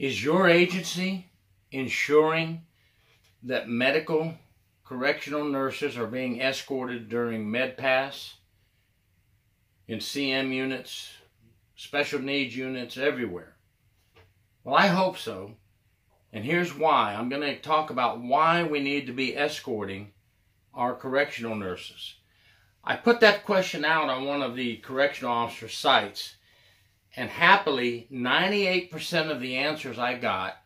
Is your agency ensuring that medical correctional nurses are being escorted during MedPass in CM units, special needs units, everywhere? Well, I hope so. And here's why. I'm going to talk about why we need to be escorting our correctional nurses. I put that question out on one of the correctional officer sites, and happily, 98% of the answers I got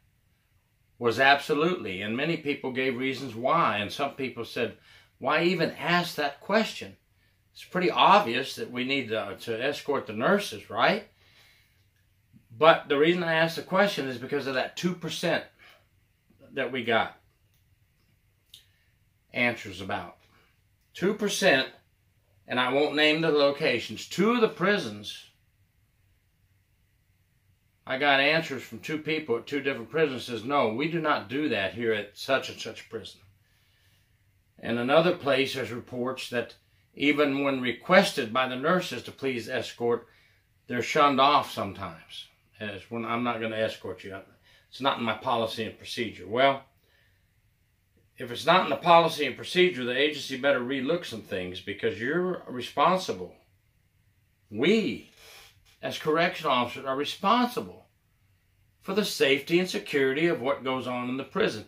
was absolutely. And many people gave reasons why, and some people said, why even ask that question? It's pretty obvious that we need to, to escort the nurses, right? But the reason I asked the question is because of that 2% that we got answers about. 2%, and I won't name the locations, two of the prisons, I got answers from two people at two different prisons says, no, we do not do that here at such and such prison. And another place has reports that even when requested by the nurses to please escort, they're shunned off sometimes. As when I'm not going to escort you. It's not in my policy and procedure. Well, if it's not in the policy and procedure, the agency better relook some things because you're responsible. We, as correction officers, are responsible for the safety and security of what goes on in the prison.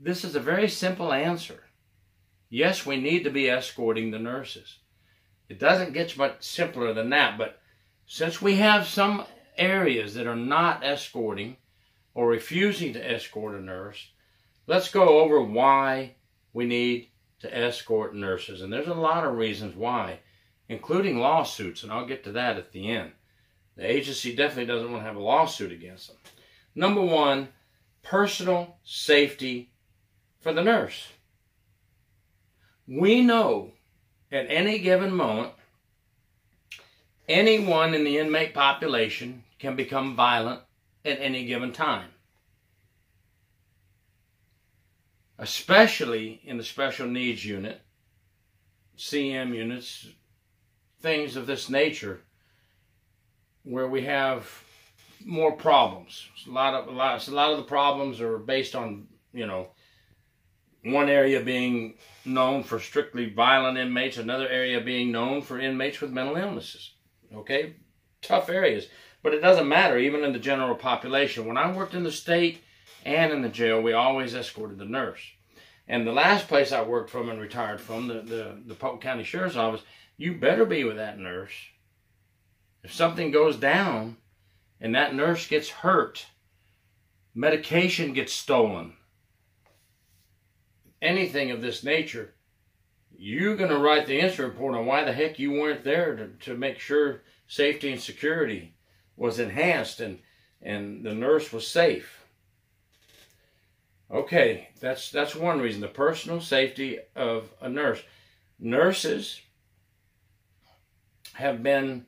This is a very simple answer. Yes, we need to be escorting the nurses. It doesn't get much simpler than that, but since we have some areas that are not escorting or refusing to escort a nurse, let's go over why we need to escort nurses. And there's a lot of reasons why, including lawsuits, and I'll get to that at the end. The agency definitely doesn't want to have a lawsuit against them. Number one, personal safety for the nurse. We know at any given moment, anyone in the inmate population can become violent at any given time. Especially in the special needs unit, CM units, things of this nature, where we have more problems. A lot of a lot, a lot of the problems are based on you know one area being known for strictly violent inmates, another area being known for inmates with mental illnesses. Okay, tough areas. But it doesn't matter, even in the general population. When I worked in the state and in the jail, we always escorted the nurse. And the last place I worked from and retired from, the, the, the Polk County Sheriff's Office, you better be with that nurse. If something goes down and that nurse gets hurt, medication gets stolen, anything of this nature, you're going to write the incident report on why the heck you weren't there to, to make sure safety and security was enhanced and and the nurse was safe. Okay, that's that's one reason the personal safety of a nurse. Nurses have been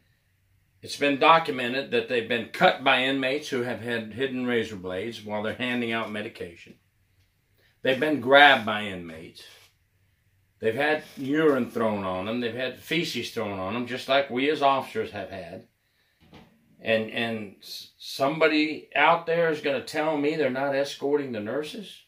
it's been documented that they've been cut by inmates who have had hidden razor blades while they're handing out medication. They've been grabbed by inmates. They've had urine thrown on them. They've had feces thrown on them, just like we as officers have had and and somebody out there is going to tell me they're not escorting the nurses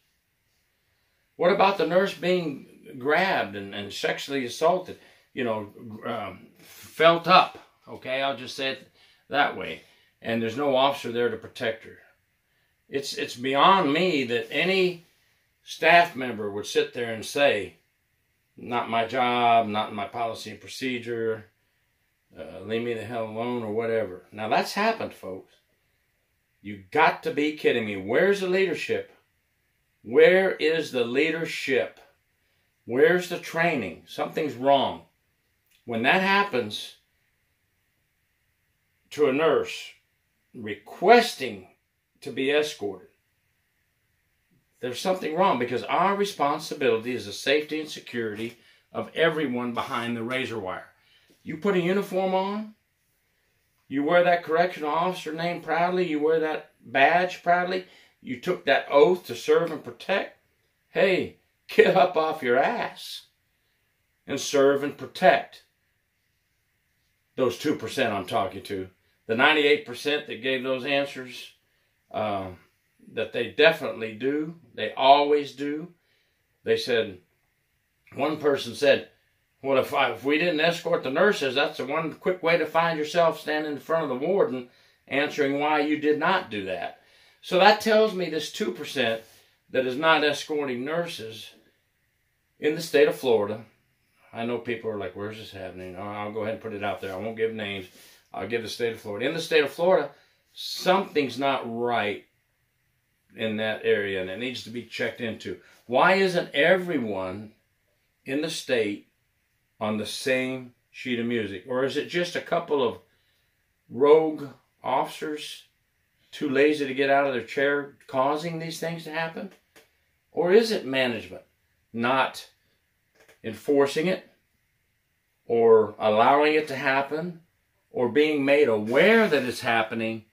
what about the nurse being grabbed and, and sexually assaulted you know um, felt up okay i'll just say it that way and there's no officer there to protect her it's it's beyond me that any staff member would sit there and say not my job not my policy and procedure uh, leave me the hell alone or whatever. Now that's happened, folks. You got to be kidding me. Where's the leadership? Where is the leadership? Where's the training? Something's wrong. When that happens to a nurse requesting to be escorted, there's something wrong because our responsibility is the safety and security of everyone behind the razor wire. You put a uniform on, you wear that correctional officer name proudly, you wear that badge proudly, you took that oath to serve and protect. Hey, get up off your ass and serve and protect. Those 2% I'm talking to. The 98% that gave those answers, uh, that they definitely do. They always do. They said, one person said, well, if, I, if we didn't escort the nurses, that's the one quick way to find yourself standing in front of the warden answering why you did not do that. So that tells me this 2% that is not escorting nurses in the state of Florida. I know people are like, where's this happening? I'll go ahead and put it out there. I won't give names. I'll give the state of Florida. In the state of Florida, something's not right in that area and it needs to be checked into. Why isn't everyone in the state on the same sheet of music? Or is it just a couple of rogue officers too lazy to get out of their chair causing these things to happen? Or is it management not enforcing it or allowing it to happen or being made aware that it's happening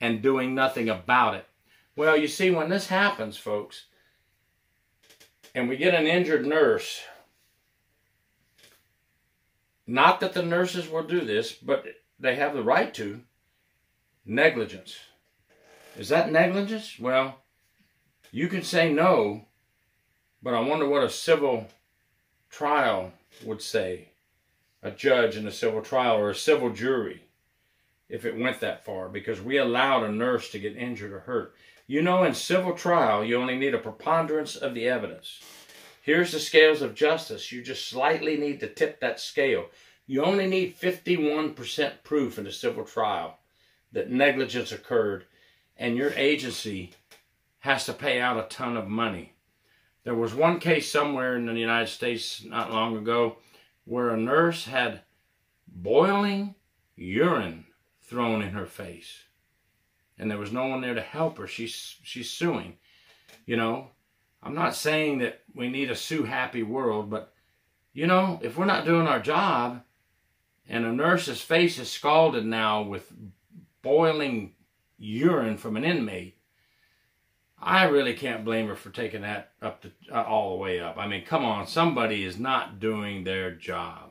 and doing nothing about it? Well, you see, when this happens, folks, and we get an injured nurse, not that the nurses will do this, but they have the right to, negligence. Is that negligence? Well, you can say no, but I wonder what a civil trial would say. A judge in a civil trial or a civil jury if it went that far because we allowed a nurse to get injured or hurt. You know, in civil trial, you only need a preponderance of the evidence. Here's the scales of justice. You just slightly need to tip that scale. You only need 51% proof in a civil trial that negligence occurred, and your agency has to pay out a ton of money. There was one case somewhere in the United States not long ago where a nurse had boiling urine thrown in her face and there was no one there to help her. She's she's suing. You know, I'm not saying that we need a sue happy world, but you know, if we're not doing our job and a nurse's face is scalded now with boiling urine from an inmate, I really can't blame her for taking that up to uh, all the way up. I mean, come on, somebody is not doing their job.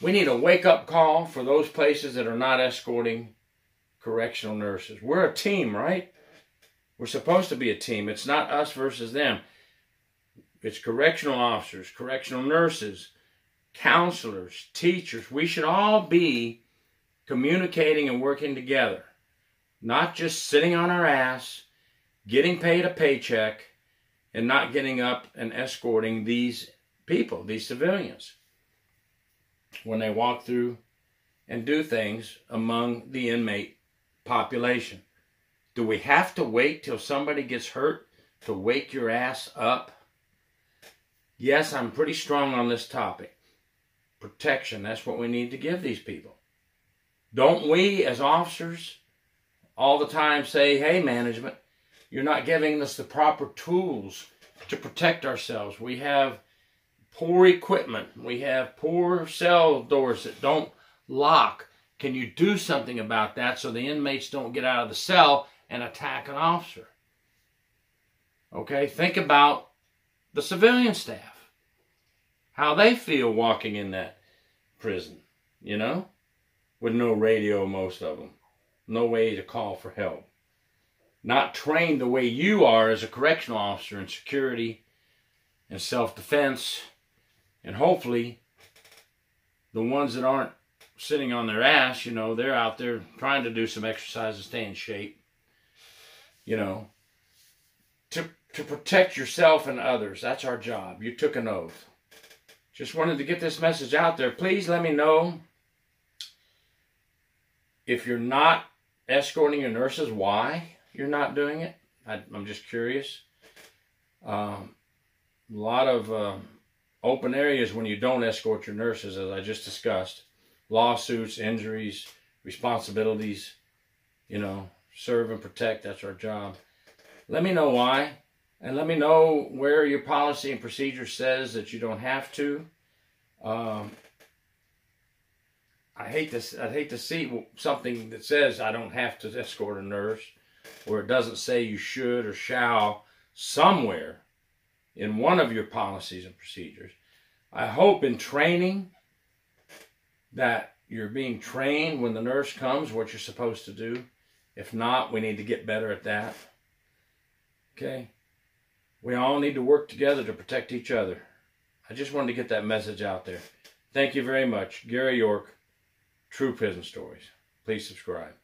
We need a wake up call for those places that are not escorting correctional nurses. We're a team, right? We're supposed to be a team. It's not us versus them. It's correctional officers, correctional nurses, counselors, teachers. We should all be communicating and working together, not just sitting on our ass, getting paid a paycheck, and not getting up and escorting these people, these civilians, when they walk through and do things among the inmate population. Do we have to wait till somebody gets hurt to wake your ass up? Yes, I'm pretty strong on this topic. Protection, that's what we need to give these people. Don't we, as officers, all the time say, hey, management, you're not giving us the proper tools to protect ourselves. We have poor equipment. We have poor cell doors that don't lock. Can you do something about that so the inmates don't get out of the cell and attack an officer? Okay, think about the civilian staff. How they feel walking in that prison, you know? With no radio, most of them. No way to call for help. Not trained the way you are as a correctional officer in security and self defense. And hopefully, the ones that aren't sitting on their ass, you know, they're out there trying to do some exercise to stay in shape, you know, to, to protect yourself and others. That's our job. You took an oath. Just wanted to get this message out there. Please let me know if you're not escorting your nurses, why you're not doing it. I, am just curious. Um, a lot of uh, open areas when you don't escort your nurses, as I just discussed lawsuits, injuries, responsibilities, you know, serve and protect. That's our job. Let me know why. And let me know where your policy and procedure says that you don't have to. Um, I hate to I hate to see something that says I don't have to escort a nurse, or it doesn't say you should or shall somewhere in one of your policies and procedures. I hope in training that you're being trained when the nurse comes what you're supposed to do If not, we need to get better at that. Okay? We all need to work together to protect each other. I just wanted to get that message out there. Thank you very much. Gary York, True Prison Stories. Please subscribe.